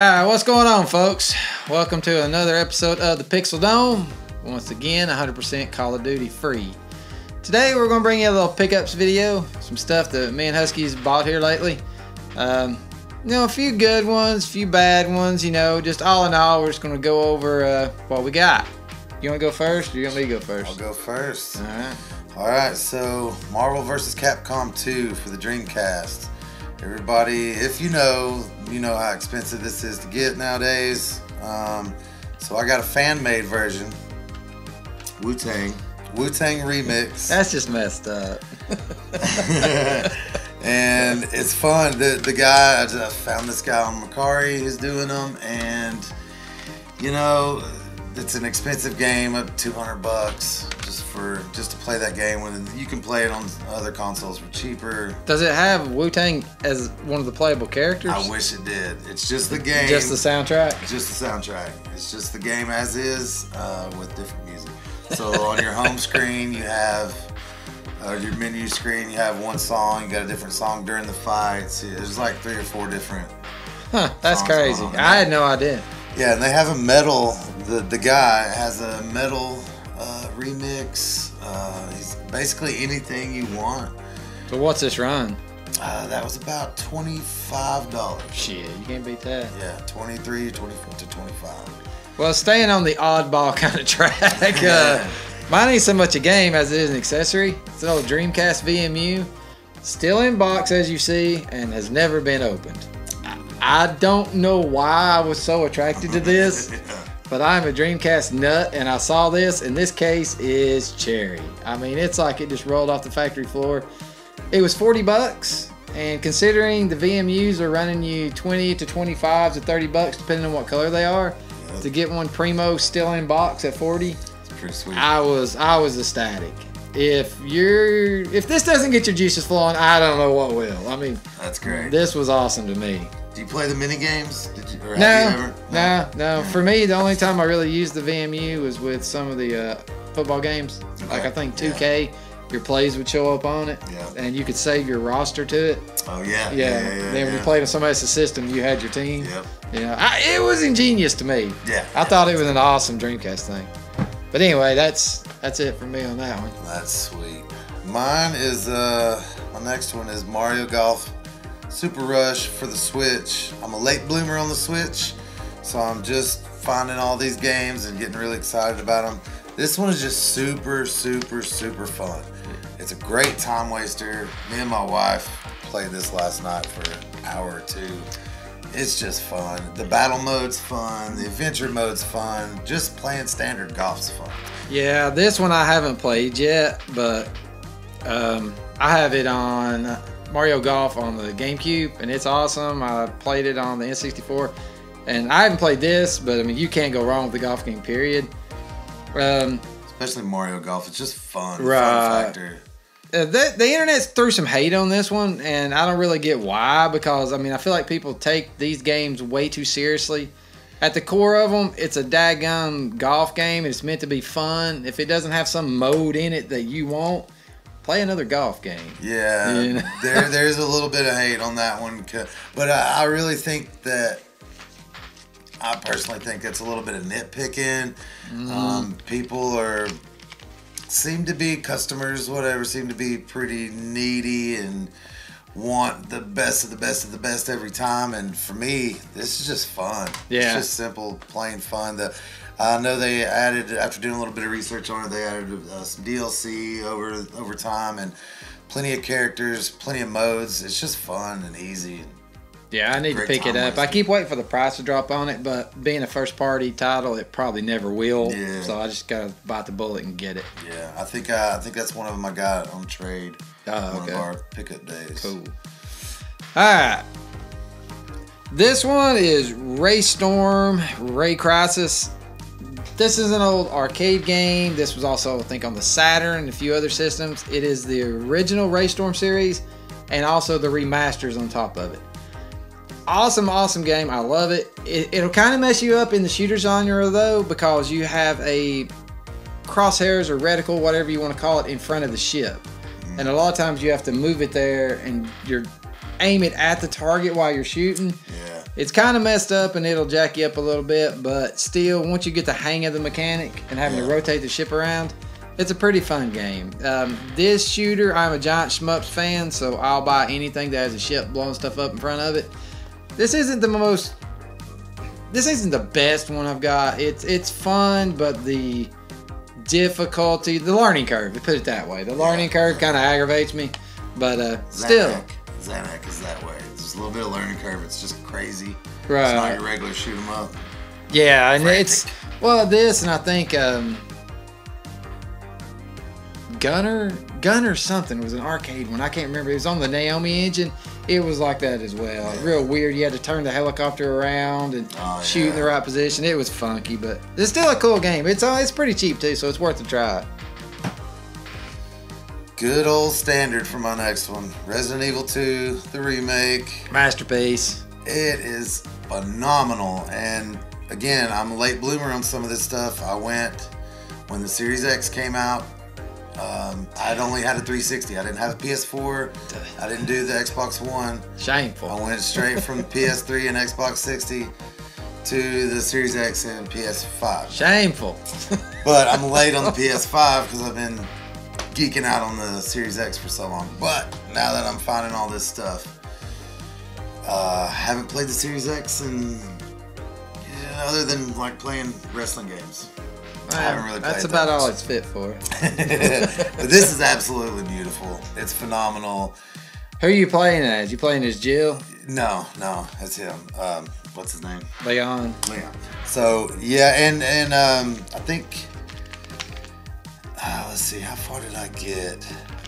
Alright, what's going on, folks? Welcome to another episode of the Pixel Dome. Once again, 100% Call of Duty free. Today, we're going to bring you a little pickups video, some stuff that me and Huskies bought here lately. Um, you know, a few good ones, a few bad ones, you know, just all in all, we're just going to go over uh, what we got. You want to go first, or you want me to go first? I'll go first. Alright. Alright, so Marvel vs. Capcom 2 for the Dreamcast. Everybody, if you know, you know how expensive this is to get nowadays. Um, so I got a fan made version. Wu Tang. Wu Tang remix. That's just messed up. and it's fun. The the guy I just found this guy on Mercari who's doing them, and you know, it's an expensive game, up 200 bucks just for just to play that game. When you can play it on other consoles for cheaper. Does it have Wu Tang as one of the playable characters? I wish it did. It's just the game. Just the soundtrack. Just the soundtrack. It's just the game as is uh, with different music. So on your home screen, you have uh, your menu screen. You have one song. You got a different song during the fights. There's like three or four different. Huh, that's crazy. I had no idea. Yeah, and they have a metal. The the guy has a metal uh, remix. Uh, he's basically anything you want. So what's this run? Uh, that was about twenty five dollars. Shit, you can't beat that. Yeah, 23 24 to twenty five. Well, staying on the oddball kind of track, uh, mine ain't so much a game as it is an accessory. It's an old Dreamcast VMU, still in box as you see, and has never been opened. I don't know why I was so attracted to this, but I'm a Dreamcast nut, and I saw this, and this case is cherry. I mean, it's like it just rolled off the factory floor. It was 40 bucks, and considering the VMUs are running you 20 to 25 to 30 bucks, depending on what color they are, Yep. to get one primo still in box at 40, It's pretty sweet. I was I was ecstatic. If you're if this doesn't get your juices flowing, I don't know what will. I mean, That's great. this was awesome to me. Do you play the mini games? Did you, or No, have you ever? no, no. For me, the only time I really used the VMU was with some of the uh, football games. Like I think 2K, your plays would show up on it, Yeah. and you could save your roster to it. Oh yeah. Yeah. Yeah. Yeah. yeah, then when you played on somebody else's system, you had your team. Yep. Yeah, I, it was ingenious to me. Yeah. I thought it was an awesome Dreamcast thing. But anyway, that's that's it for me on that one. That's sweet. Mine is uh my next one is Mario Golf Super Rush for the Switch. I'm a late bloomer on the Switch, so I'm just finding all these games and getting really excited about them. This one is just super, super, super fun. It's a great time waster. Me and my wife played this last night for an hour or two. It's just fun. The battle mode's fun. The adventure mode's fun. Just playing standard golf's fun. Yeah, this one I haven't played yet, but um, I have it on Mario Golf on the GameCube, and it's awesome. I played it on the N64, and I haven't played this, but I mean, you can't go wrong with the golf game. Period. Um, Especially Mario Golf. It's just fun. Right. Fun factor. uh, the, the internet threw some hate on this one, and I don't really get why. Because I mean, I feel like people take these games way too seriously. At the core of them, it's a daggum golf game. It's meant to be fun. If it doesn't have some mode in it that you want, play another golf game. Yeah. Yeah. there, there's a little bit of hate on that one, But I, I really think that, I personally think it's a little bit of nitpicking. Mm-hmm. Um, people are, seem to be customers, whatever, seem to be pretty needy and want the best of the best of the best every time. And for me, this is just fun. Yeah. It's just simple, plain fun. The, I know they added after doing a little bit of research on it. They added uh, some DLC over over time and plenty of characters, plenty of modes. It's just fun and easy. Yeah, I need to pick it up. I keep waiting for the price to drop on it, but being a first party title, it probably never will. Yeah. So I just gotta bite the bullet and get it. Yeah, I think uh, I think that's one of them I got on trade. Oh, one okay. of our pickup days. Cool. All right. This one is Ray Storm, Ray Crisis. This is an old arcade game. This was also, I think, on the Saturn and a few other systems. It is the original Ray Storm series and also the remasters on top of it. Awesome, awesome game. I love it. it it'll kind of mess you up in the shooter genre, though, because you have a crosshairs or reticle, whatever you want to call it, in front of the ship. And a lot of times you have to move it there and you're aim it at the target while you're shooting. Yeah. It's kind of messed up and it'll jack you up a little bit, but still, once you get the hang of the mechanic and having to rotate the ship around, it's a pretty fun game. Um, this shooter, I'm a giant shmups fan, so I'll buy anything that has a ship blowing stuff up in front of it. This isn't the most. This isn't the best one I've got. It's it's fun, but the difficulty, the learning curve, to put it that way, the learning curve kind of aggravates me. But uh, still, Zanac. Zanac is that way. It's just a little bit of learning curve. It's just crazy. Right. It's not your regular shoot 'em up. Yeah, and Frantic. it's well this, and I think um, Gunner Gunner something was an arcade one. I can't remember. It was on the Naomi engine. It was like that as well. Yeah. Real weird. You had to turn the helicopter around and Oh, shoot in the right position. It was funky, but it's still a cool game. It's uh, it's pretty cheap too, so it's worth a try. Good old standard for my next one. Resident Evil 2, the remake. Masterpiece. It is phenomenal. And again, I'm a late bloomer on some of this stuff. I went when the Series X came out. Um, I'd only had a 360. I didn't have a PS4. I didn't do the Xbox One. Shameful. I went straight from PS3 and Xbox 60 to the Series X and PS5. Shameful. But I'm late on the PS5 because I've been geeking out on the Series X for so long. But now that I'm finding all this stuff, uh, haven't played the Series X and yeah, other than like playing wrestling games. I haven't really That's about that all it's fit for. but this is absolutely beautiful. It's phenomenal. Who are you playing as? You playing as Jill? No, no, that's him. Um, what's his name? Leon? Yeah. So yeah, and and um, I think uh, let's see, how far did I get?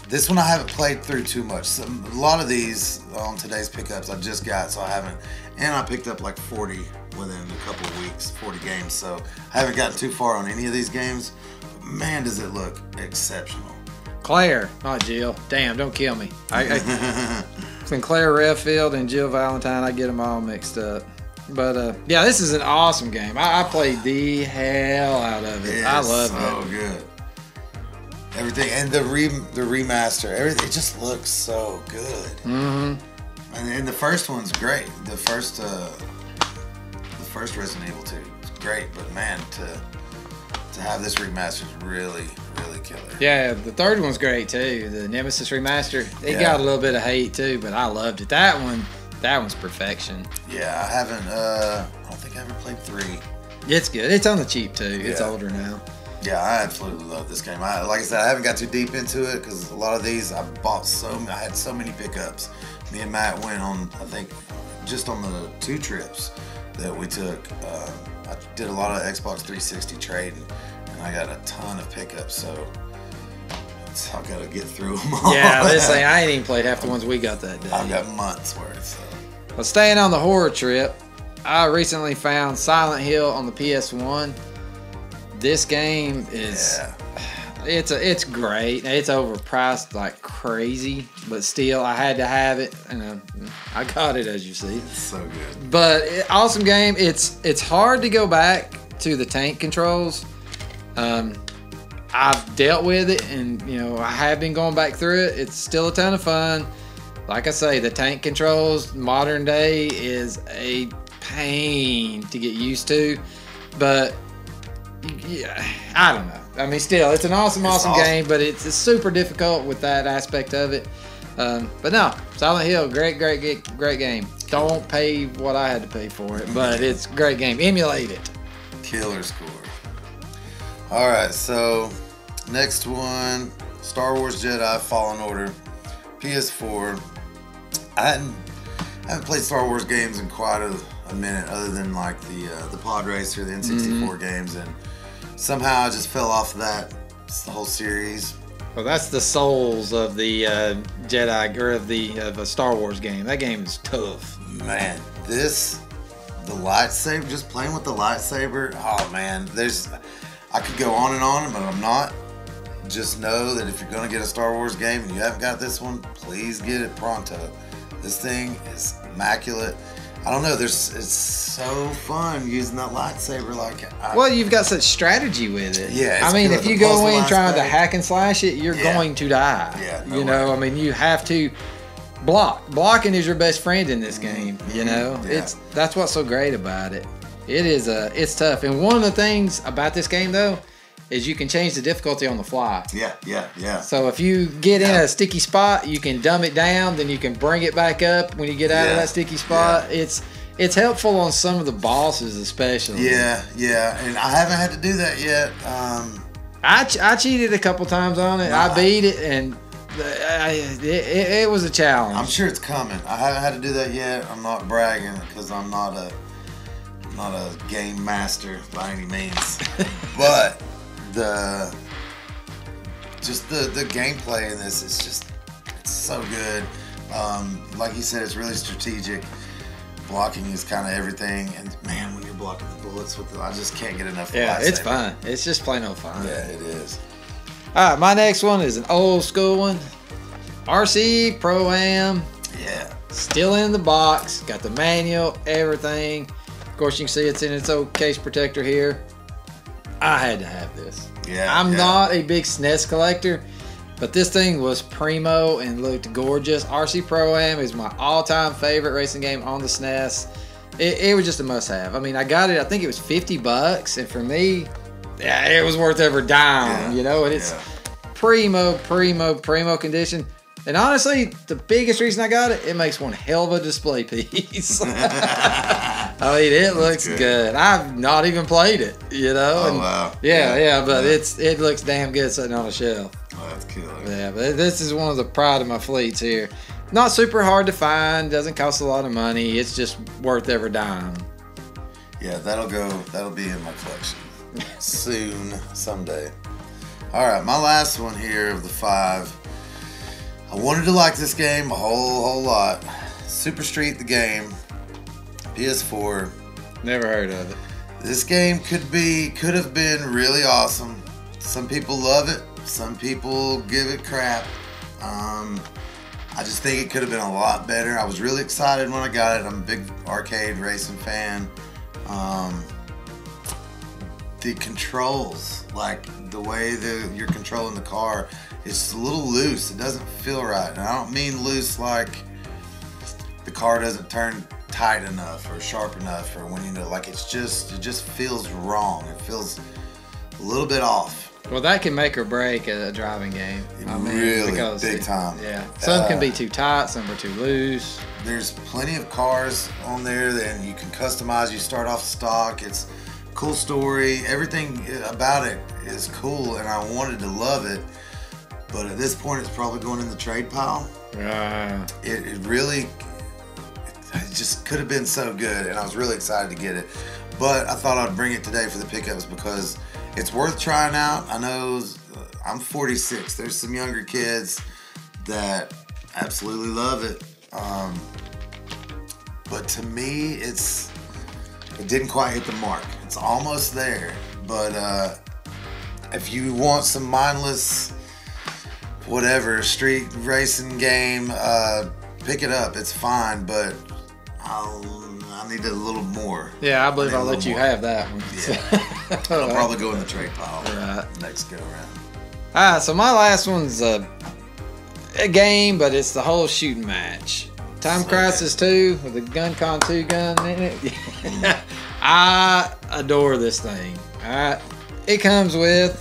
This one I haven't played through too much. Some, a lot of these on today's pickups I just got, so I haven't. And I picked up like 40 within a couple of weeks, 40 games. So I haven't gotten too far on any of these games. But man, does it look exceptional. Claire, not Jill. Damn, don't kill me. I, I, between Claire Redfield and Jill Valentine, I get them all mixed up. But uh, yeah, this is an awesome game. I, I played the hell out of it. It I is love so it. good. Everything and the re the remaster, everything it just looks so good. hmm And, and the first one's great. The first, uh, the first Resident Evil 2 is great, but man, to to have this remaster is really, really killer. Yeah, the third one's great too. The Nemesis remaster. It Yeah. got a little bit of hate too, but I loved it. That one, that one's perfection. Yeah, I haven't. Uh, I don't think I ever played three. It's good. It's on the cheap too. Yeah. It's older now. Yeah, I absolutely love this game. I, like I said, I haven't got too deep into it because a lot of these I bought so. I had so many pickups. Me and Matt went on. I think just on the two trips that we took. Uh, I did a lot of Xbox 360 trading, and I got a ton of pickups. So I've got to get through them all. Yeah, this thing I ain't even played half the ones we got that day. I've got months worth. So. Well, staying on the horror trip, I recently found Silent Hill on the PS1. This game is Yeah. It's a, it's great. It's overpriced like crazy, but still I had to have it, and uh, I got it as you see. It's so good. But it, awesome game. It's it's hard to go back to the tank controls. Um, I've dealt with it, and you know I have been going back through it. It's still a ton of fun. Like I say, the tank controls modern day is a pain to get used to, but yeah, I don't know. I mean, still, it's an awesome, It's awesome, awesome. game, but it's, it's super difficult with that aspect of it. Um, but no, Silent Hill, great, great, great, great game. Don't pay what I had to pay for it, but it's a great game. Emulate it. Killer score. All right, so next one Star Wars Jedi Fallen Order, PS4. I hadn't, I haven't played Star Wars games in quite a, a minute, other than like the uh, the Pod Racer, the N64 games, and somehow I just fell off that the whole series. Well, that's the souls of the uh, Jedi or of the of a Star Wars game. That game is tough. Man, this the lightsaber, just playing with the lightsaber. Oh man, there's I could go on and on, but I'm not. Just know that if you're gonna get a Star Wars game and you haven't got this one, please get it pronto. This thing is immaculate. I don't know. There's it's so fun using that lightsaber. Like, I, Well, you've got such strategy with it. Yeah, I mean, if you go in trying to hack and slash it, you're Yeah. going to die. Yeah, no you know, way. I mean, you have to. block. Blocking is your best friend in this game. You know, Mm-hmm. Yeah. it's that's what's so great about it. It is uh, it's tough. And one of the things about this game though is you can change the difficulty on the fly. Yeah, yeah, yeah. So if you get in a sticky spot, you can dumb it down. Then you can bring it back up when you get out of that sticky spot. It's it's helpful on some of the bosses, especially. Yeah, yeah, and I haven't had to do that yet. Um, I, ch- I cheated a couple times on it. I beat it, and I, it, it, it was a challenge. I'm sure it's coming. I haven't had to do that yet. I'm not bragging because I'm not a I'm not a game master by any means. but the just the the gameplay in this is just it's so good. Um, like you said, it's really strategic. Blocking is kind of everything, and man, when you're blocking the bullets with the, I just can't get enough. yeah, it's fun. It's just plain old fun. Yeah, it is. All right, my next one is an old school one. RC Pro Am, Yeah, still in the box. Got the manual, everything. Of course, you can see it's in its old case protector here. I had to have this. yeah. I'm yeah. not a big SNES collector, but this thing was primo and looked gorgeous. RC Pro Am is my all-time favorite racing game on the SNES. It, it was just a must-have. I mean, I got it. I think it was 50 bucks, and for me, yeah, it was worth every dime. Yeah, You know, and it's yeah. primo, primo, primo condition. And honestly, the biggest reason I got it, it makes one hell of a display piece. I mean, it looks good. good. I've not even played it, you know. Oh, and- wow. Yeah, Yeah. yeah, but Yeah. it's it looks damn good sitting on a shelf. Oh, that's killer. Yeah, but this is one of the pride of my fleets here. Not super hard to find. Doesn't cost a lot of money. It's just worth every dime. Yeah, that'll go. That'll be in my collection soon, someday. All right, my last one here of the five. I wanted to like this game a whole whole lot. Super Street the game, PS4. Never heard of it. This game could be could have been really awesome. Some people love it. Some people give it crap. Um, I just think it could have been a lot better. I was really excited when I got it. I'm a big arcade racing fan. Um, the controls, like the way that you're controlling the car, it's a little loose. It doesn't feel right. And I don't mean loose like the car doesn't turn tight enough or sharp enough or when you know like it's just it just feels wrong. It feels a little bit off. Well, that can make or break a driving game. I mean, Really, because big it- time. Yeah, some can Uh, be too tight, some are too loose. There's plenty of cars on there and you can customize. You start off stock. It's cool story. Everything about it is cool and I wanted to love it. But at this point, it's probably going in the trade pile. Uh, it, it really it just could have been so good and i was really excited to get it. But i thought i'd bring it today for the pickups because it's worth trying out. I know uh, i'm 46 there's some younger kids that absolutely love it. Um, but to me it's it didn't quite hit the mark. It's almost there but uh, if you want some mindless whatever street racing game uh pick it up. It's fine but i'll i need a little more yeah, I believe Maybe a I'll let you more. have that one. Yeah. I'll right. probably go in the trade pile Right. next go around All right, so my last one's a, a game, but it's the whole shooting match. Time So Crisis 2 with the GunCon 2 gun in it. I adore this thing. All right, it comes with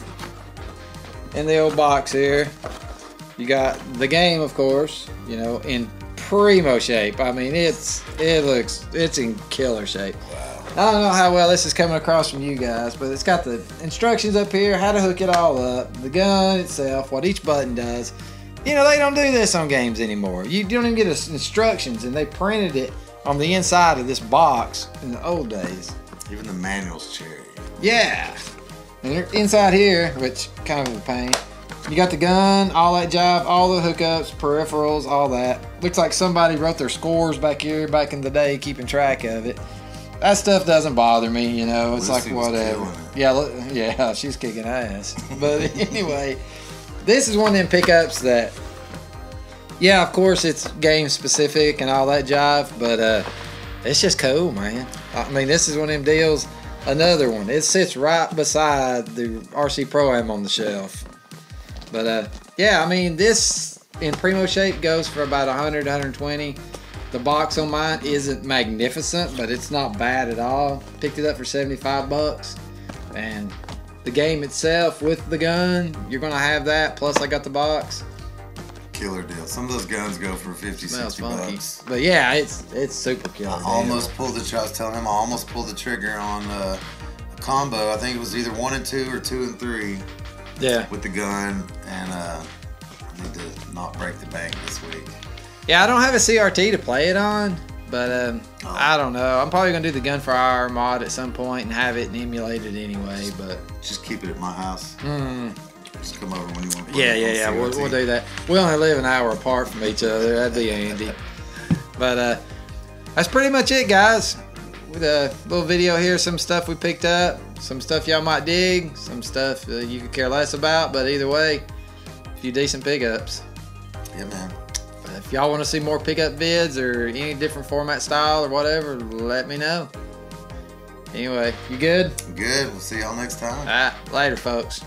in the old box here. You got the game, of course. You know, in primo shape. I mean, it's it looks it's in killer shape. wow I don't know how well this is coming across from you guys, but it's got the instructions up here, how to hook it all up, the gun itself, what each button does. You know, they don't do this on games anymore. You don't even get instructions, and they printed it on the inside of this box in the old days. even the manual's cherry Yeah. And they're inside here, which kind of a pain. You got the gun, all that jive, all the hookups, peripherals, all that. Looks like somebody wrote their scores back here back in the day, keeping track of it. That stuff doesn't bother me, you know. It's Lucy like whatever. Yeah, look, yeah, she's kicking ass. But anyway, this is one of them pickups that, yeah, of course it's game specific and all that jive, but uh, it's just cool, man. I mean, this is one of them deals. Another one. It sits right beside the RC Pro Am on the shelf. But uh, yeah, I mean this in primo shape goes for about 100, 120. The box on mine isn't magnificent, but it's not bad at all. Picked it up for 75 bucks. And the game itself with the gun, you're gonna have that. Plus, I got the box. Killer deal. Some of those guns go for 50, Smells 60 funky, bucks. but yeah, it's it's super killer. I deal. almost pulled the. I was telling him I almost pulled the trigger on uh, a combo. I think it was either one and two or two and three yeah, with the gun, and uh, I need to not break the bank this week. yeah. I don't have a CRT to play it on, but um, Oh. I don't know. I'm probably gonna do the Gun4IR mod at some point and have it emulated anyway. But Just keep it at my house. mm, Just come over when you want to play. yeah, yeah, yeah. We'll, we'll do that. We only live an hour apart from each other. That'd be handy. But uh, that's pretty much it, guys. With a little video here, some stuff we picked up, some stuff y'all might dig, some stuff uh, you could care less about. But either way, a few decent pickups. Yeah, man. But if y'all want to see more pickup vids or any different format style or whatever, let me know. Anyway, you good? Good. We'll see y'all next time. All right, later, folks.